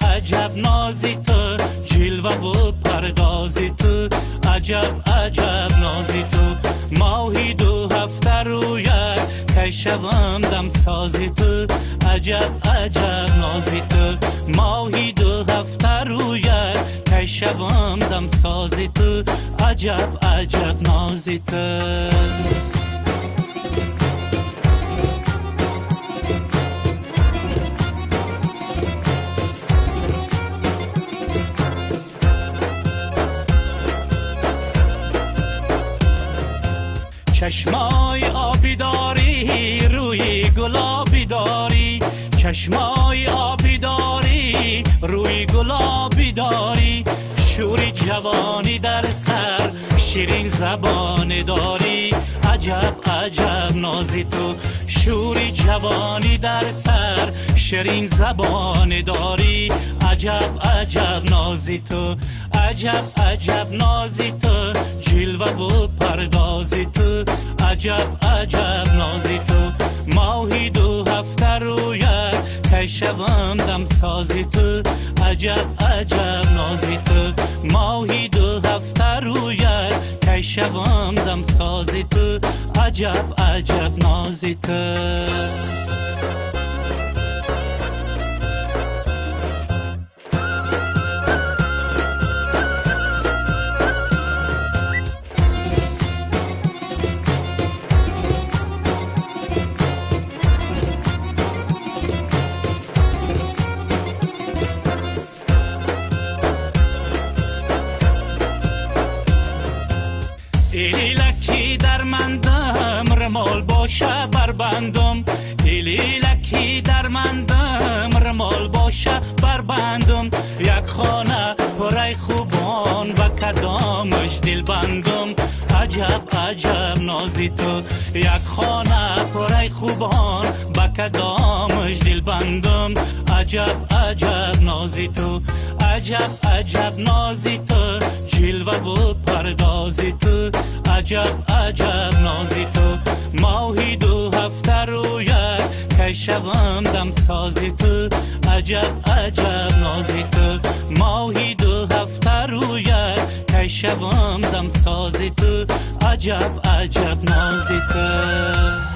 عجب نازی تو جلوه و پردازی تو عجب عجب نازی تو ماهی دو هفته کی شوم دم سازی تو عجب عجب نازی تو ماهی دو هفته کی شوم دم سازی تو عجب عجب نازی تو چشمای آبی داری روی گلابی داری. چشمای آبی داری روی گلابی داری. شوری جوانی در سر شیرین زبان داری. عجب عجب نازی تو. شوری جوانی در سر شیرین زبان داری. عجب عجب نازی تو. عجب عجب نازی تو. عجب عجب نازی تو. ماهی دو هفته رویت کی شوم دم سازی تو. عجب عجب نازی تو. ماهی دو هفته رویت کی شوم دم سازی تو. عجب عجب نازی تو. رمال باشه بر بندم. ایلکی در مندم رمال باشه بر بندم. یک خانه پرای خوبان و کدامش دل بندم. عجب عجب نازی تو. یک خانه پرای خوبان و کدامش دل بندم. عجب عجب نازی تو. عجب عجب نازی تو جلوه و پردازی تو عجب عجب نازی تو ماهی دو هفته رویت کی شوم دم سازی تو عجب عجب نازی تو ماهی دو هفته رویت کی شوم دم سازی تو عجب عجب نازی تو